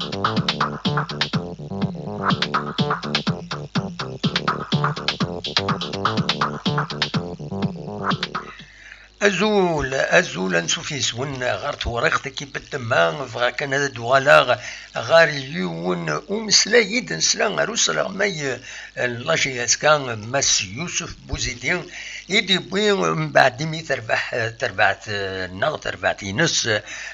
Thank you. أزول أزول نسوفي سون غار توريخ كي بالدمان فغا كان هذا دوالا غار يون ومسلايد نسلا غارو ماي لاشي أسكان ماس يوسف بوزيدين يدي بوين من بعد مي تربح تربعت نغ تربعت ينس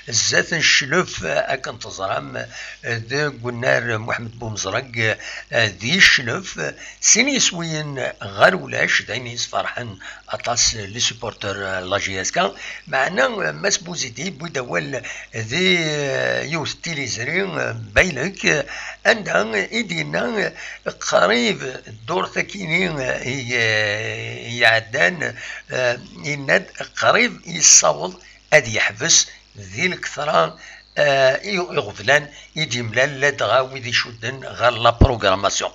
زات الشلف اكن تزرم ذا قنار محمد بومزرق ذي الشلف سيني سوين غار ولاش دايني فرحان أطاس لي سوبورتر لا معنا ماس بوزيدي بودول ذي يوث تيليزري بايلك عندها ايدينا قريب دور ثكيني يعدان يناد قريب يصوض ادي يحبس ذي الكثرة يغفلان يدي ملال لا دغا ويدي شدن غير لا بروغراماسيون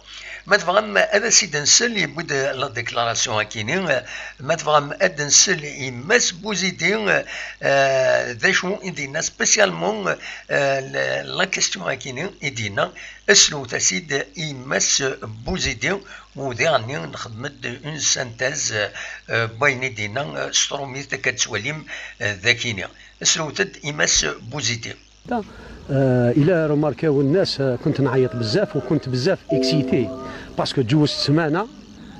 ما تفهم هذا سيد نسل يبود لا ديكلاراسيون هكيني ما تفهم هذا نسل يمس بوزيدي ذا شو يدينا سبيسيالمون لا كيستيون هكيني يدينا أسلو تسيد يمس بوزيدي. وديرني نخدمت اون سانتاز بين يدينا ستروميت كتسواليم ذاكيني أسلو تد يمس بوزيدي. آه إلى روماركاو الناس آه كنت نعيط بزاف وكنت بزاف إكسيتي. باسكو جوزت سمانة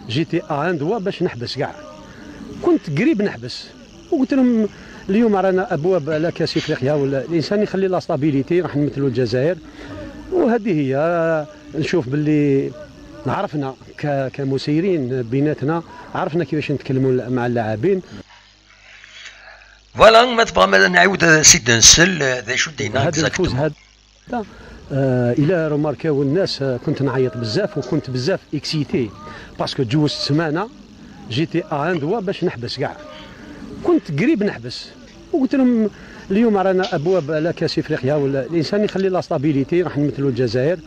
جيتي إن دوا باش نحبس كاع. كنت قريب نحبس. وقلت لهم اليوم رانا أبواب لا كاس إفريقيا ولا الإنسان يخلي لا ستابيليتي راح نمثلوا الجزائر. وهذه هي نشوف باللي عرفنا كمسيرين بيناتنا عرفنا كيفاش نتكلموا مع اللاعبين. voilà ما تبغى ما نعاود سيد نسل ذا شو دينا هذا الفوز هذا آه إلا remarquاو الناس آه كنت نعيط بزاف وكنت بزاف excité parce que جوزت سمانة j'étais à un doigt باش نحبس كاع. كنت قريب نحبس وقلت لهم اليوم رانا أبواب لا كاس إفريقيا ولا الإنسان يخلي la stabilité راح نمثلوا الجزائر.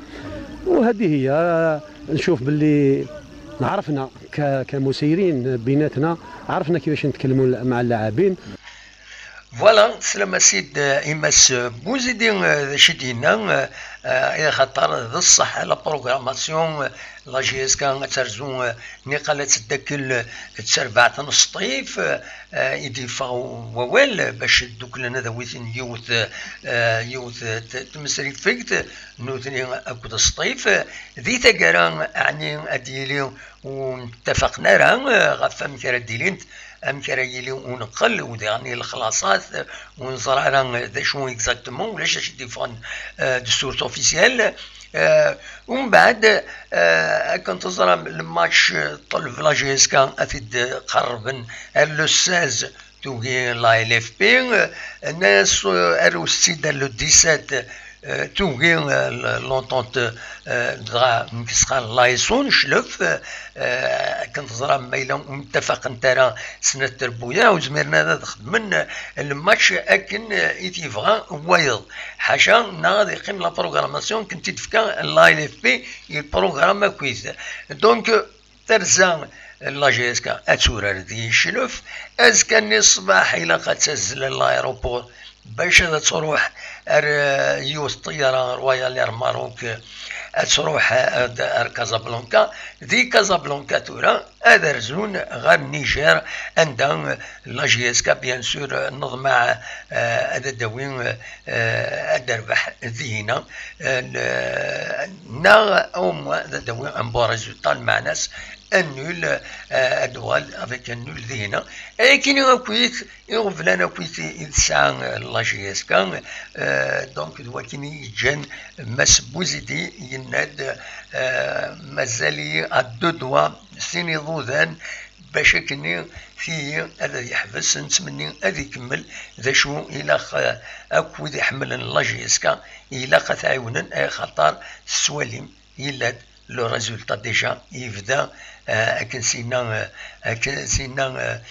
وهذه هي نشوف باللي عرفنا كمسيرين بيناتنا عرفنا كيفاش نتكلموا مع اللاعبين. voilà سلام سيد إماس بوزيدي شدينا إلى خاطر ذا الصح la programmation la JSK ترزو نقالة تدكل تسربعة نص طيف يدفع ووال باش دوك لنا ذويثين يوث يوث تمسري فيكت نوثني اكو الصيف ذي تقرا يعني اديلي واتفقنا راه غفا كرا ديلينت أم كرا يلي ونقل وديعني الخلاصات ونزرع ذا شو اكزاكتومون ولاش اش ديفون دستور أوفيسيال. ومن بعد كنت تزرع الماتش طل في لا كان أفيد قربا لو 16 توغي لا إل إف بي الناس ارو السيده لو 17 توغي لونتونت دغا نكسخا لايسون شلف كنت زرا ميلا متفق نترا سنة تربويا وزميرنا خدمن الماتش اكن يتيفغا وايض حاشا ناغ يقيم لا بروغراماسيون كنت تفكا لاي اف بي البروغرام كويس دونك ترزا لا جي اس كا اتورار دي شلف از كان الصباح إلى قد تنزل الأيروبور باش تروح يوث طيارة رويال إير ماروك تروح أر كازابلانكا ذي كازابلانكا تورا هذا رزون غير النيجر عندها لا جي اس بيان سور نض مع هذا داوين الدربح ذينا نا أو موا هذا داوين ان بون ريزولتا النول ادوال افيك النول ذينا لكن اكويت يغفلان اكويت يتسعى لا جي اس كان دونك دواكيني جان ماس بوزيدي يناد مازالي ادو دوا سيني ضوذان باش كني في هذا يحبس نتمني هذا يكمل. ذا شو إلى أكو ذي حمل لا جي اس كان إلى خطر السواليم يلاد. لو ريزولتا ديجا يبدا أكن سينا أكن سينا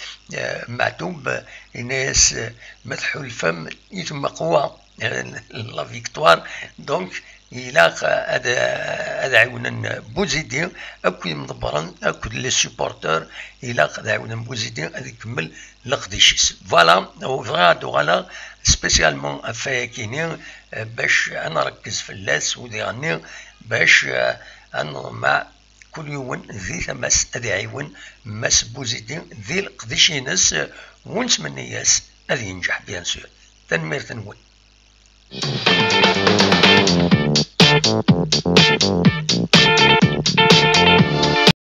معتوب الناس مدحو الفم يتم قوة لا فيكتوار. دونك إلى هذا هذا عاونا بوزيدي أكو مدبرا أكو لي سوبورتور إلى عاونا بوزيدي هذا يكمل لقديشيس. فوالا فغادو غالا سبيسيالمون أفايا كيني باش أنا ركز في اللاس ودي غني باش أنظما كل يوم ذي ثمس أذي عيون ماس بوزيدين ذي القديشينس ونس من نياس أذي ينجح بيان سور. تنمير تنوي